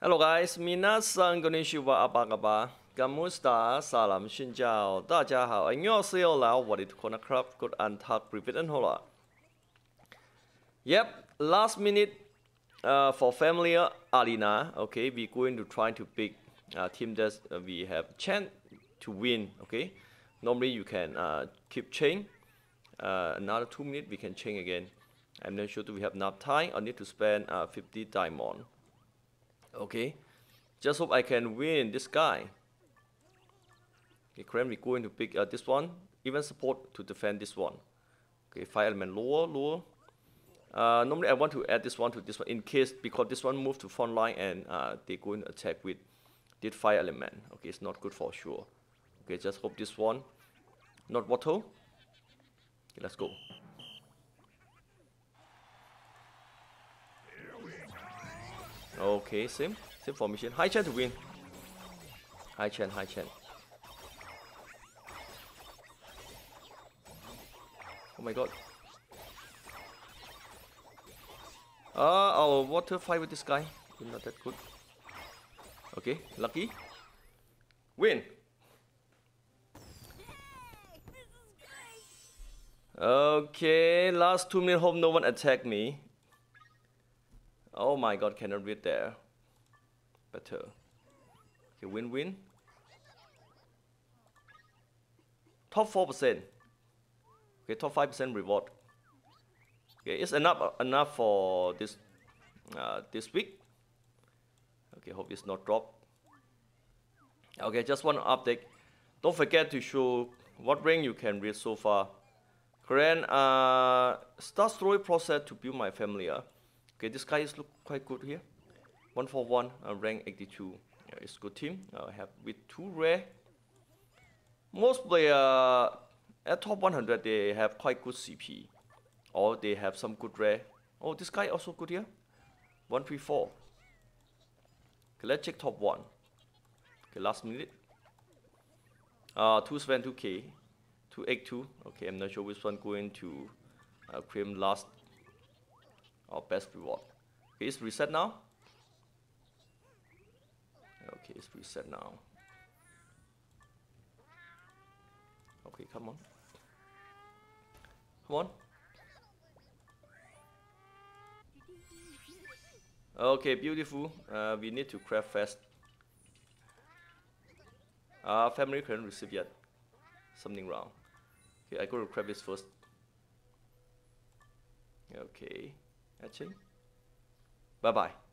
Hello guys, minasan konnichiwa, abangaba, gamusta, salam, shinjiao, 大家好อันยอเซียวแล้ววันนี้ทุกคนนะครับกดอันทักปริวิทอันโหละ Yep, last minute uh, for Familiar Arena. Okay, we going to try to pick uh, team that uh, we have chance to win. Okay, normally you can uh, keep change. Uh, another two minutes we can change again. I'm not sure do we have enough time. I need to spend uh, 50 diamond. Okay, just hope I can win this guy. Okay, currently we're going to pick uh, this one. Even support to defend this one. Okay, fire element lower, lower. Uh, normally I want to add this one to this one in case because this one moved to front line and uh, they're going to attack with this fire element. Okay, it's not good for sure. Okay, just hope this one not water. Okay, let's go. Okay, same, same formation. High chance to win. High chance, high chance. Oh my god. Uh, our water fight with this guy. Not that good. Okay, lucky. Win. Okay, last two minutes, hope no one attack me. Oh my god, cannot read there. Better. Okay, win-win. Top 4%. Okay, top 5% reward. Okay, it's enough enough for this uh, this week. Okay, hope it's not drop. Okay, just one update. Don't forget to show what rank you can read so far. Current uh, start story process to build my family. Uh. Okay, this guy is look quite good here. One for one, uh, rank 82. Yeah, it's good team. Uh, I have with two rare. Most player at top 100 they have quite good CP, or they have some good rare. Oh, this guy also good here. 134. Okay, let's check top one. Okay, last minute. Uh, 272k, 282. Okay, I'm not sure which one going to uh, claim last or best reward. Okay, it's reset now. Okay, it's reset now. Okay, come on. Come on. Okay, beautiful. Uh, we need to craft fast. Uh, family couldn't receive yet. Something wrong. Okay, I go to craft this first. Okay, actually. Bye bye.